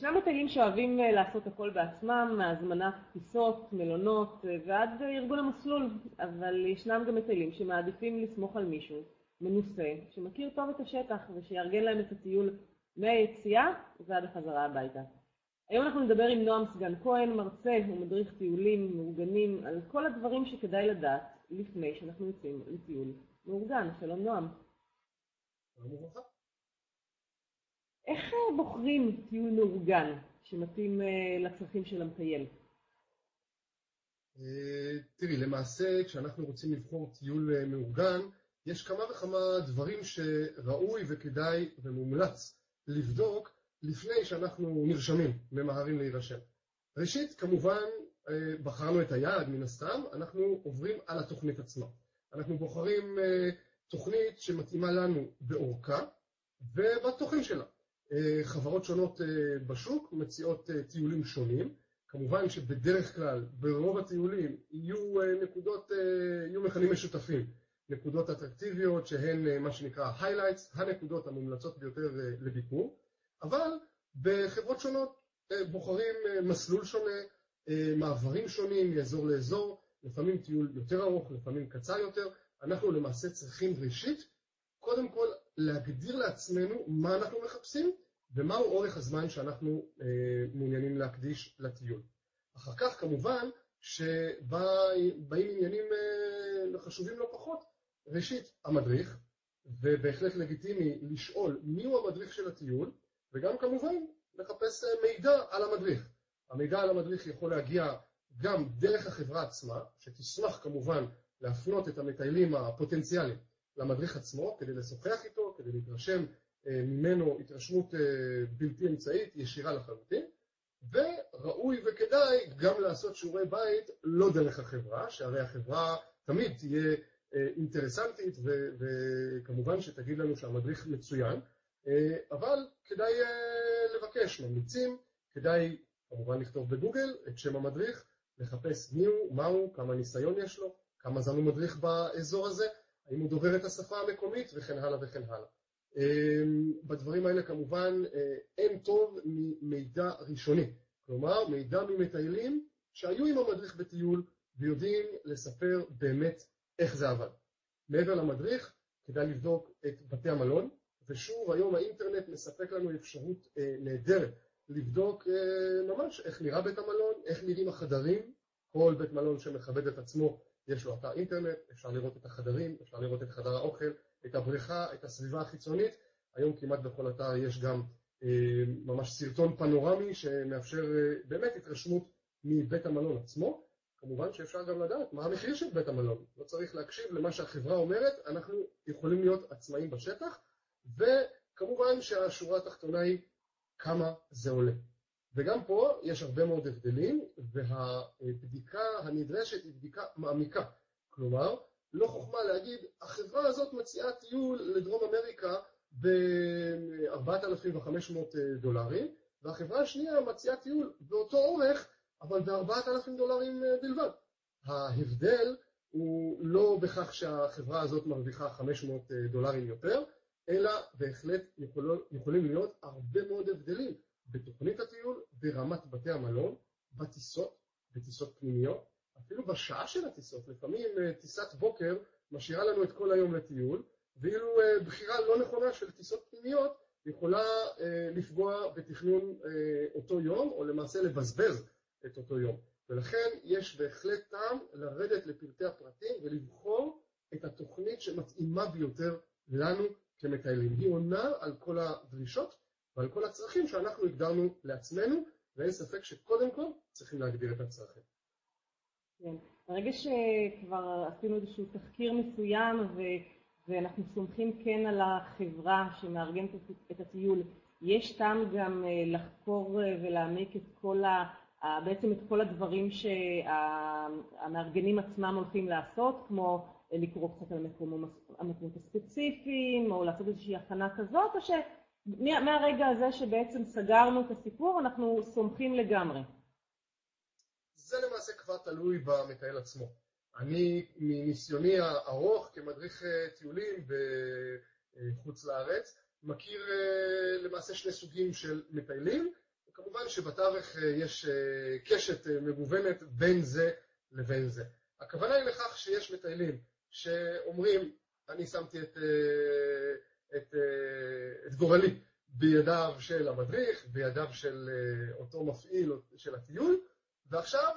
ישנם מטיילים שאוהבים לעשות הכל בעצמם, מהזמנת טיסות, מלונות ועד ארגון המסלול, אבל ישנם גם מטיילים שמעדיפים לסמוך על מישהו מנוסה, שמכיר טוב את השטח ושיארגן להם את הטיול מהיציאה ועד החזרה הביתה. היום אנחנו נדבר עם נועם סגן כהן, מרצה ומדריך טיולים מאורגנים על כל הדברים שכדאי לדעת לפני שאנחנו יוצאים לטיול מאורגן. שלום נועם. שלום וברכה. איך בוחרים טיול מאורגן שמתאים לצרכים של המטייל? תראי, למעשה כשאנחנו רוצים לבחור טיול מאורגן, יש כמה וכמה דברים שראוי וכדאי ומומלץ לבדוק לפני שאנחנו נרשמים, ממהרים להירשם. ראשית, כמובן, בחרנו את היעד מן הסתם, אנחנו עוברים על התוכנית עצמה. אנחנו בוחרים תוכנית שמתאימה לנו באורכה ובתוכן שלה. חברות שונות בשוק מציעות טיולים שונים, כמובן שבדרך כלל ברוב הטיולים יהיו נקודות, יהיו מכנים משותפים, נקודות אטרקטיביות שהן מה שנקרא highlights, הנקודות המומלצות ביותר לביקור, אבל בחברות שונות בוחרים מסלול שונה, מעברים שונים מאזור לאזור, לפעמים טיול יותר ארוך, לפעמים קצר יותר. אנחנו למעשה צריכים ראשית, קודם כל להגדיר לעצמנו מה אנחנו מחפשים ומהו אורך הזמן שאנחנו מעוניינים להקדיש לטיול. אחר כך כמובן שבאים עניינים חשובים לא פחות, ראשית המדריך, ובהחלט לגיטימי לשאול מיהו המדריך של הטיול, וגם כמובן לחפש מידע על המדריך. המידע על המדריך יכול להגיע גם דרך החברה עצמה, שתשמח כמובן להפנות את המטיילים הפוטנציאליים למדריך עצמו, כדי לשוחח איתו, כדי להתרשם ממנו התרשמות בלתי אמצעית, ישירה לחלוטין, וראוי וכדאי גם לעשות שיעורי בית לא דרך החברה, שהרי החברה תמיד תהיה אינטרסנטית וכמובן שתגיד לנו שהמדריך מצוין, אבל כדאי לבקש, ממליצים, כדאי כמובן לכתוב בגוגל את שם המדריך, לחפש מיהו, מהו, כמה ניסיון יש לו, כמה זמן הוא מדריך באזור הזה, האם הוא דובר את השפה המקומית וכן הלאה וכן הלאה. בדברים האלה כמובן אין טוב ממידע ראשוני, כלומר מידע ממטיילים שהיו עם המדריך בטיול ויודעים לספר באמת איך זה עבד. מעבר למדריך כדאי לבדוק את בתי המלון, ושוב היום האינטרנט מספק לנו אפשרות נהדרת לבדוק ממש איך נראה בית המלון, איך נראים החדרים, כל בית מלון שמכבד את עצמו יש לו אתר אינטרנט, אפשר לראות את החדרים, אפשר לראות את חדר האוכל, את הבריכה, את הסביבה החיצונית, היום כמעט בכל אתר יש גם ממש סרטון פנורמי שמאפשר באמת התרשמות מבית המלון עצמו, כמובן שאפשר גם לדעת מה המחיר של בית המלון, לא צריך להקשיב למה שהחברה אומרת, אנחנו יכולים להיות עצמאים בשטח, וכמובן שהשורה התחתונה היא כמה זה עולה. וגם פה יש הרבה מאוד הבדלים, והבדיקה הנדרשת היא בדיקה מעמיקה. כלומר, לא חוכמה להגיד, החברה הזאת מציעה טיול לדרום אמריקה ב-4,500 דולרים, והחברה השנייה מציעה טיול באותו אורך, אבל ב-4,000 דולרים בלבד. ההבדל הוא לא בכך שהחברה הזאת מרוויחה 500 דולרים יותר, אלא בהחלט יכולים להיות הרבה מאוד הבדלים בתוכנית הטיול, ברמת בתי המלון, בטיסות, בטיסות פנימיות, אפילו בשעה של הטיסות. לפעמים טיסת בוקר משאירה לנו את כל היום לטיול, ואילו בחירה לא נכונה של טיסות פנימיות יכולה לפגוע בתכנון אותו יום, או למעשה לבזבז את אותו יום. ולכן יש בהחלט טעם לרדת לפרטי הפרטים ולבחור את התוכנית שמתאימה ביותר לנו כמטיילים. היא עונה על כל הדרישות ועל כל הצרכים שאנחנו הגדרנו לעצמנו, ואין ספק שקודם כל צריכים להגדיר את הצרכים. כן, ברגע שכבר עשינו איזשהו תחקיר מסוים ואנחנו סומכים כן על החברה שמארגנת את הטיול, יש טעם גם לחקור ולהעמיק את כל ה... בעצם את כל הדברים שהמארגנים עצמם הולכים לעשות, כמו לקרוא קצת על המקומות הספציפיים, או לעשות איזושהי הכנה כזאת, או שמהרגע הזה שבעצם סגרנו את הסיפור, אנחנו סומכים לגמרי. זה למעשה כבר תלוי במטייל עצמו. אני, מניסיוני הארוך כמדריך טיולים בחוץ לארץ, מכיר למעשה שני סוגים של מטיילים, כמובן שבתווך יש קשת מגוונת בין זה לבין זה. הכוונה היא לכך שיש מטיילים שאומרים, אני שמתי את, את, את גורלי בידיו של המדריך, בידיו של אותו מפעיל של הטיול, ועכשיו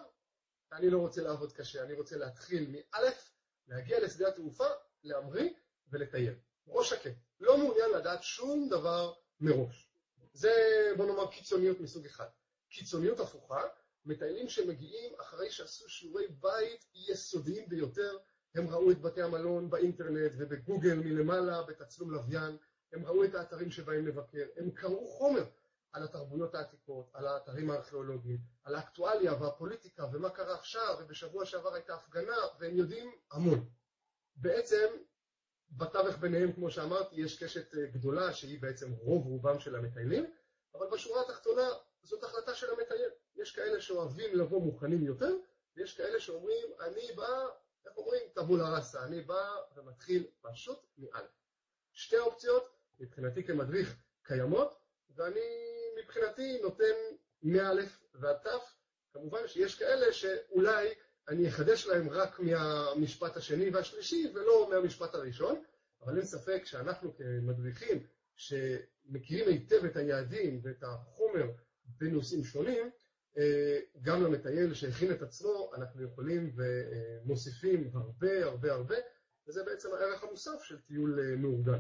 אני לא רוצה לעבוד קשה, אני רוצה להתחיל מאלף, להגיע לשדה התעופה, להמריא ולטייל. ראש שקט, לא מעוניין לדעת שום דבר מראש. זה, בוא נאמר, קיצוניות מסוג אחד. קיצוניות הפוכה, מטיילים שמגיעים אחרי שעשו שיעורי בית יסודיים ביותר, הם ראו את בתי המלון באינטרנט ובגוגל מלמעלה, בתצלום לוויין, הם ראו את האתרים שבהם לבקר, הם קראו חומר על התרבויות העתיקות, על האתרים הארכיאולוגיים, על האקטואליה והפוליטיקה ומה קרה עכשיו, ובשבוע שעבר הייתה הפגנה, והם יודעים המון. בעצם, בתווך ביניהם, כמו שאמרתי, יש קשת גדולה שהיא בעצם רוב רובם של המטיילים, אבל בשורה התחתונה זאת החלטה של המטייל. יש כאלה שאוהבים לבוא מוכנים יותר, ויש כאלה שאומרים, אני בא, איך אומרים? טבולה ראסה, אני בא ומתחיל פשוט מא'. שתי האופציות, מבחינתי כמדריך, קיימות, ואני מבחינתי נותן מא' ועד ת', כמובן שיש כאלה שאולי אני אחדש להם רק מהמשפט השני והשלישי ולא מהמשפט הראשון, אבל אין ספק שאנחנו כמדריכים שמכירים היטב את היעדים ואת החומר בנושאים שונים, גם למטייל שהכין את עצמו אנחנו יכולים ומוסיפים הרבה הרבה הרבה, וזה בעצם הערך המוסף של טיול מאורגן.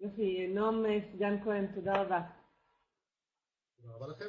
יופי, נועם סגן כהן, תודה רבה. תודה רבה לכם.